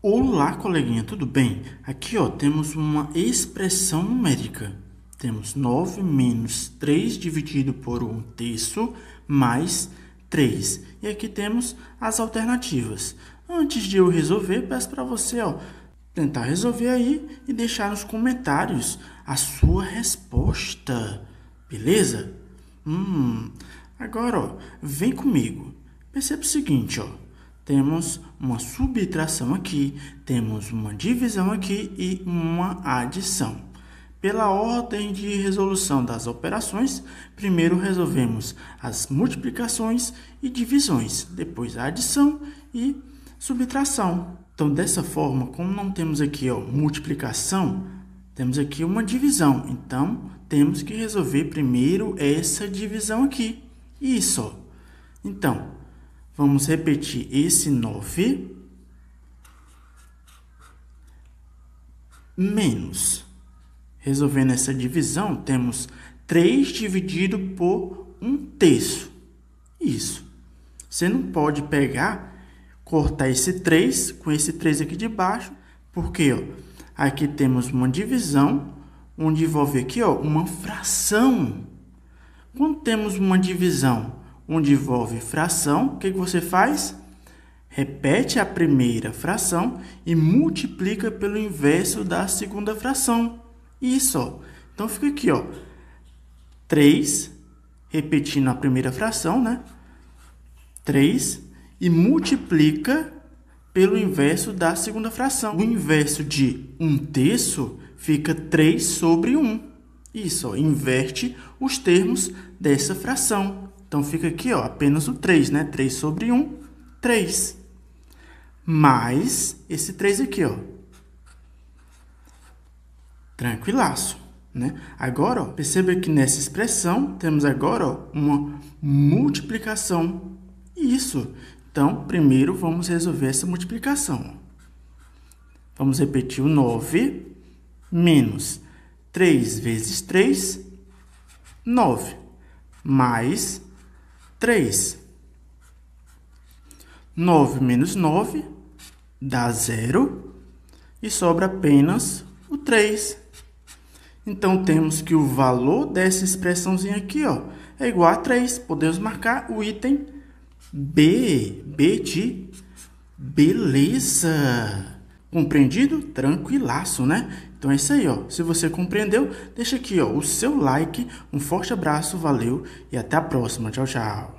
Olá, coleguinha, tudo bem? Aqui, ó, temos uma expressão numérica. Temos 9 menos 3 dividido por 1 terço mais 3. E aqui temos as alternativas. Antes de eu resolver, peço para você, ó, tentar resolver aí e deixar nos comentários a sua resposta. Beleza? Hum, agora, ó, vem comigo. Perceba o seguinte, ó temos uma subtração aqui, temos uma divisão aqui e uma adição. Pela ordem de resolução das operações, primeiro resolvemos as multiplicações e divisões, depois a adição e subtração. Então, dessa forma, como não temos aqui ó, multiplicação, temos aqui uma divisão. Então, temos que resolver primeiro essa divisão aqui. Isso. Então, Vamos repetir esse 9 menos. Resolvendo essa divisão, temos 3 dividido por 1 terço. Isso. Você não pode pegar, cortar esse 3 com esse 3 aqui de baixo, porque ó, aqui temos uma divisão, onde envolve aqui ó, uma fração. Quando temos uma divisão onde envolve fração, o que, que você faz? Repete a primeira fração e multiplica pelo inverso da segunda fração. Isso. Então, fica aqui, ó. 3, repetindo a primeira fração, né? 3, e multiplica pelo inverso da segunda fração. O inverso de 1 terço fica 3 sobre 1. Isso, ó, inverte os termos dessa fração. Então, fica aqui ó, apenas o 3, né? 3 sobre 1, 3. Mais esse 3 aqui, ó. Tranquilaço, né? Agora, ó, perceba que nessa expressão temos agora ó, uma multiplicação. Isso. Então, primeiro vamos resolver essa multiplicação. Vamos repetir o 9 menos 3 vezes 3, 9, mais 3. 9 menos 9 dá 0 e sobra apenas o 3. Então, temos que o valor dessa expressãozinha aqui ó, é igual a 3. Podemos marcar o item B, B de beleza. Compreendido? Tranquilaço, né? Então é isso aí, ó. Se você compreendeu, deixa aqui, ó, o seu like. Um forte abraço, valeu e até a próxima. Tchau, tchau.